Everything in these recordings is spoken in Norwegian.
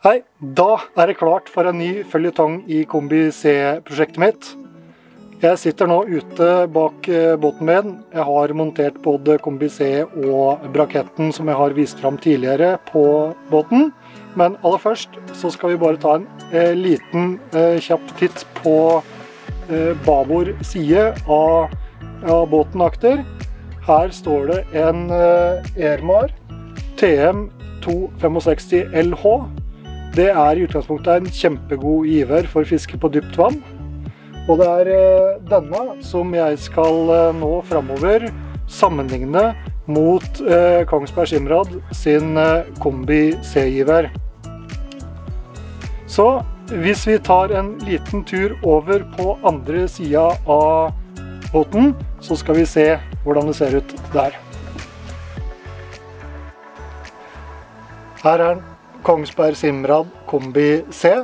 Hei, da er det klart for en ny føljetong i Kombi C-prosjektet mitt. Jeg sitter nå ute bak eh, båten min. Jeg har montert både Kombi C og braketten som jeg har vist fram tidligere på båten. Men aller først så skal vi bare ta en eh, liten eh, kjapp titt på eh, babord side av, båten akter. Her står det en Ermar TM 265 LH. Det er i utgangspunktet en kjempegod giver for fiske på dypt vann. Og det er eh, denne som jeg skal eh, nå framover sammenligne mot eh, Kongsberg Simrad sin kombi C-giver. Så hvis vi tar en liten tur over på andre sida av båten, så skal vi se hvordan det ser ut der. Her er den. Kongsberg Simrad kombi C.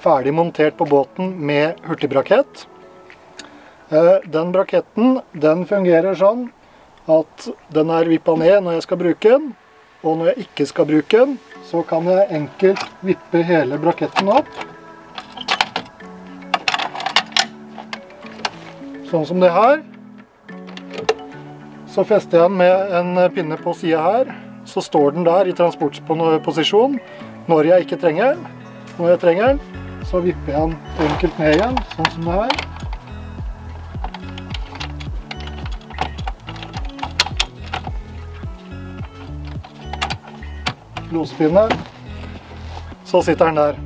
Ferdig montert på båten med hurtigbrakett. Eh, Den braketten den fungerer sånn at den er vippa ned når jeg skal bruke den. Og når jeg ikke skal bruke den, så kan jeg enkelt vippe hele braketten opp. Sånn som det her. Så fester jeg den med en pinne på sida her. Så står den der i transportposisjon når jeg ikke trenger den. Når jeg trenger den, så vipper jeg den enkelt ned igjen, sånn som det her. Losepinne. Så sitter den der.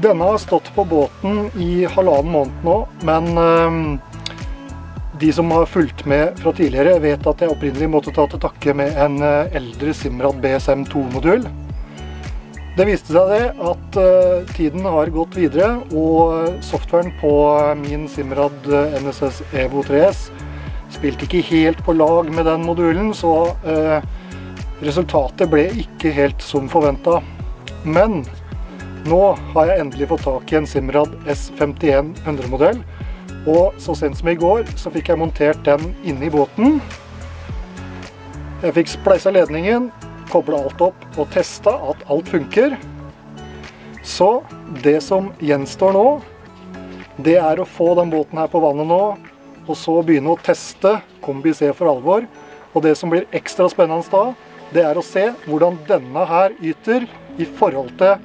Denne har stått på båten i halvannen måned nå, men øhm, de som har fulgt med fra tidligere, vet at jeg opprinnelig måtte ta til takke med en eh, eldre Simrad BSM2-modul. Det viste seg det at eh, tiden har gått videre, og softwaren på min Simrad eh, NSS Evo 3S spilte ikke helt på lag med den modulen, så eh, resultatet ble ikke helt som forventa. Men nå har jeg endelig fått tak i en Simrad S51 100-modell, og så sent som i går så fikk jeg montert den inne i båten. Jeg fikk spleisa ledningen, kobla alt opp og testa at alt funker. Så det som gjenstår nå, det er å få den båten her på vannet nå, og så begynne å teste Kombi C for alvor. Og det som blir ekstra spennende da, det er å se hvordan denne her yter i forhold til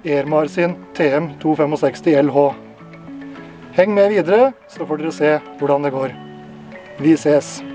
Ermar sin TM 265 LH. Heng med videre, så får dere se hvordan det går. Vi ses!